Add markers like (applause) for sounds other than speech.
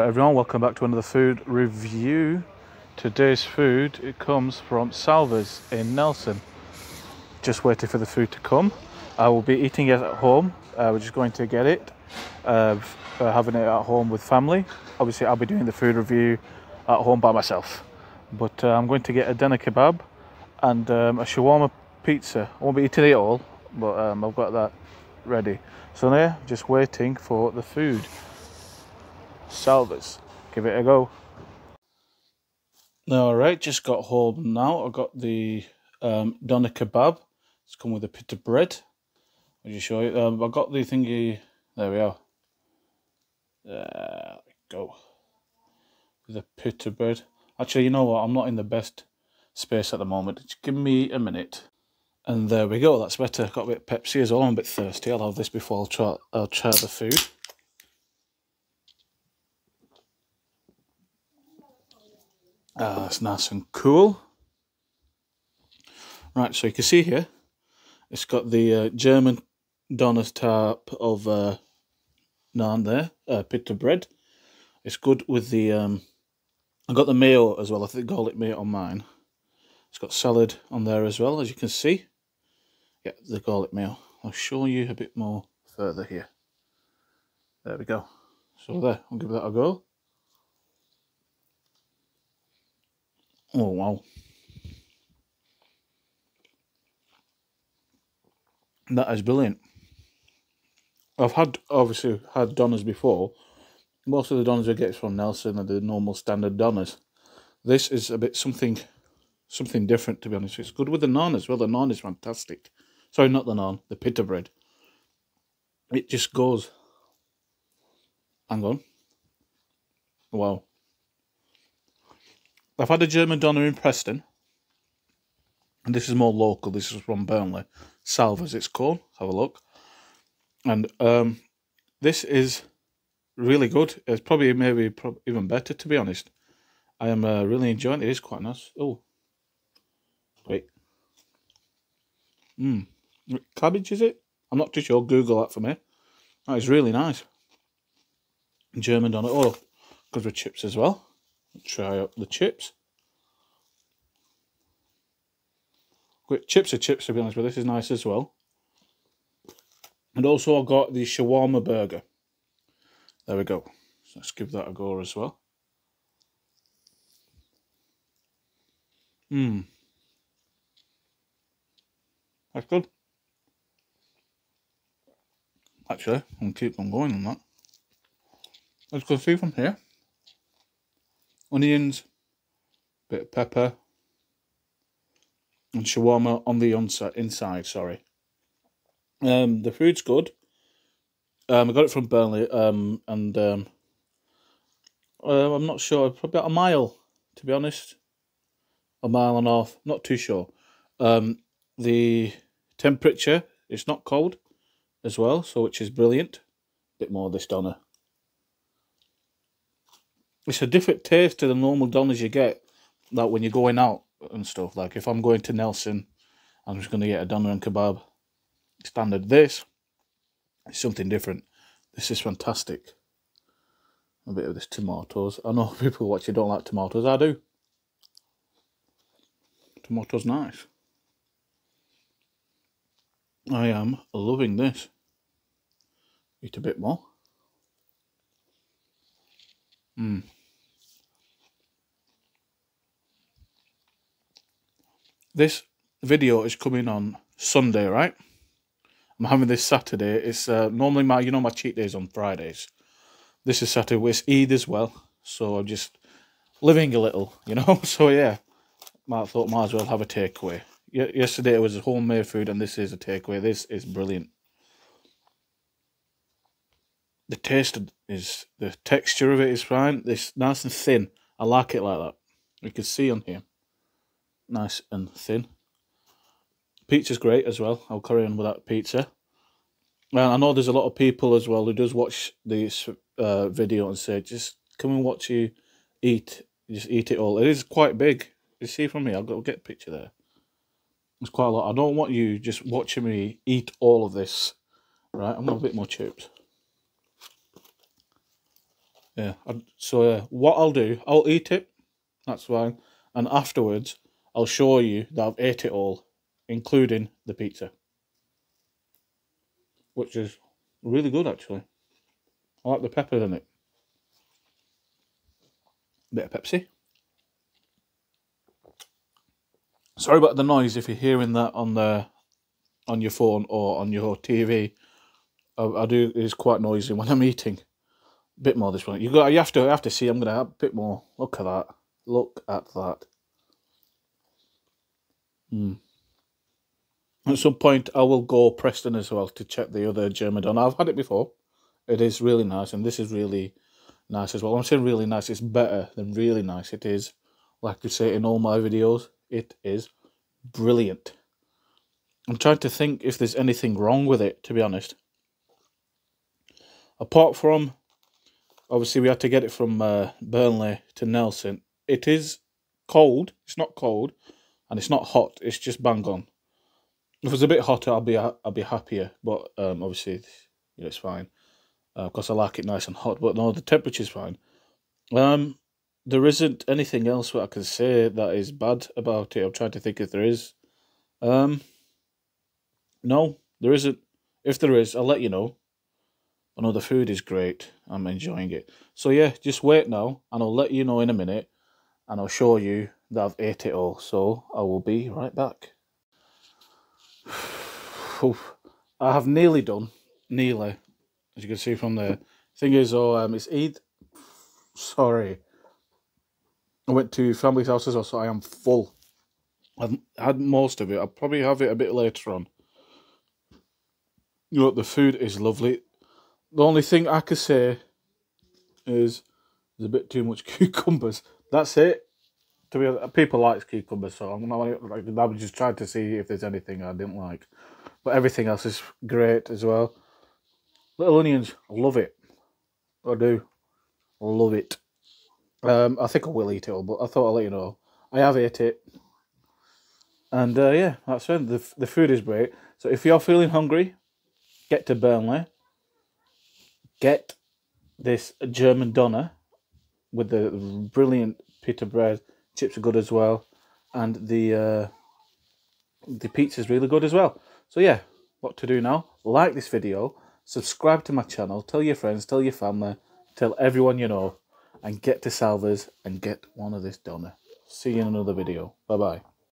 Alright everyone, welcome back to another food review. Today's food, it comes from Salva's in Nelson. Just waiting for the food to come. I will be eating it at home. Uh, we're just going to get it, uh, uh, having it at home with family. Obviously I'll be doing the food review at home by myself. But uh, I'm going to get a doner kebab and um, a shawarma pizza. I won't be eating it all, but um, I've got that ready. So yeah, just waiting for the food. Salva's. Give it a go. All right, just got home now. I got the um, doner kebab. It's come with a of bread. I'll just show you. Um, I got the thingy. There we are. There we go. With a of bread. Actually, you know what? I'm not in the best space at the moment. Just give me a minute. And there we go. That's better. Got a bit of Pepsi as well. I'm a bit thirsty. I'll have this before I'll try. I'll try the food. Ah, that's nice and cool. Right, so you can see here, it's got the uh, German doner's type of uh, naan there, uh, pita bread. It's good with the, um, I got the mayo as well, I think garlic mayo on mine. It's got salad on there as well, as you can see. Yeah, the garlic mayo. I'll show you a bit more further here. There we go. So there, I'll give that a go. Oh, wow. That is brilliant. I've had, obviously, had doners before. Most of the doners I get from Nelson are the normal standard doners. This is a bit something something different, to be honest. It's good with the naan as well. The naan is fantastic. Sorry, not the naan, the pita bread. It just goes. Hang on. Wow. I've had a German doner in Preston. And this is more local. This is from Burnley. Salva's, it's called. Have a look. And um, this is really good. It's probably maybe even better, to be honest. I am uh, really enjoying it. It is quite nice. Oh, wait. Mmm. Cabbage, is it? I'm not too sure. Google that for me. That is really nice. German doner. Oh, good with chips as well try up the chips. Quick chips are chips to be honest, but this is nice as well. And also I got the shawarma burger. There we go. So let's give that a go as well. Mmm. That's good. Actually, I'm keep on going on that. Let's go see from here onions, bit of pepper, and shawarma on the inside. Sorry. Um, the food's good. Um, I got it from Burnley, um, and um, uh, I'm not sure. Probably about a mile, to be honest. A mile and a half. Not too sure. Um, the temperature is not cold as well, so which is brilliant. A Bit more of this doner it's a different taste to the normal doners you get, like when you're going out and stuff. Like if I'm going to Nelson, I'm just going to get a doner and kebab. Standard. This is something different. This is fantastic. A bit of this tomatoes. I know (laughs) people watch watching don't like tomatoes. I do. Tomatoes nice. I am loving this. Eat a bit more. Mm. This video is coming on Sunday, right? I'm having this Saturday. It's uh, normally my, you know, my cheat days on Fridays. This is Saturday. It's Eid as well, so I'm just living a little, you know. (laughs) so yeah, I thought might as well have a takeaway. Yesterday it was homemade food, and this is a takeaway. This is brilliant the taste is the texture of it is fine. It's nice and thin. I like it like that. You can see on here, nice and thin. Pizza's great as well. I'll carry on with that pizza. And I know there's a lot of people as well who does watch this uh, video and say, just come and watch you eat. Just eat it all. It is quite big. You see from me, I'll go get a picture there. It's quite a lot. I don't want you just watching me eat all of this. Right, I'm a bit more chips. Yeah. So uh, what I'll do, I'll eat it. That's fine. And afterwards, I'll show you that I've ate it all, including the pizza, which is really good actually. I like the pepper in it. Bit of Pepsi. Sorry about the noise if you're hearing that on the on your phone or on your TV. I, I do it's quite noisy when I'm eating. Bit more this one. You got you have to have to see. I'm gonna have a bit more. Look at that. Look at that. Hmm. At some point, I will go Preston as well to check the other German I've had it before. It is really nice, and this is really nice as well. I'm saying really nice. It's better than really nice. It is, like I say in all my videos, it is brilliant. I'm trying to think if there's anything wrong with it, to be honest. Apart from, obviously, we had to get it from uh, Burnley to Nelson. It is cold. It's not cold, and it's not hot. It's just bang on. If it was a bit hotter, I'll be I'll be happier. But um, obviously, you know, it's fine Of uh, I like it nice and hot. But no, the temperature's fine. Um, there isn't anything else that I can say that is bad about it. I'm trying to think if there is. Um, no, there isn't. If there is, I'll let you know. I know the food is great. I'm enjoying it. So yeah, just wait now, and I'll let you know in a minute, and I'll show you that I've ate it all. So I will be right back. (sighs) I have nearly done, nearly, as you can see from the thing is, oh, um, it's Eid. Sorry, I went to family's house as well, so I am full. I've had most of it. I'll probably have it a bit later on. Know, the food is lovely. The only thing I could say is there's a bit too much (laughs) cucumbers. That's it. To be honest, people like cucumbers, so I'm not like I was just trying to see if there's anything I didn't like. But everything else is great as well. Little onions, I love it. I do. Love it. Um, I think I will eat it all, but I thought I'll let you know. I have ate it. And uh, yeah, that's it. The, the food is great. So if you're feeling hungry, get to Burnley. Get this German doner with the brilliant pita bread. Chips are good as well. And the uh, the pizza is really good as well. So yeah, what to do now? Like this video, subscribe to my channel, tell your friends, tell your family, tell everyone you know and get to Salva's and get one of this doner. See you in another video. Bye bye.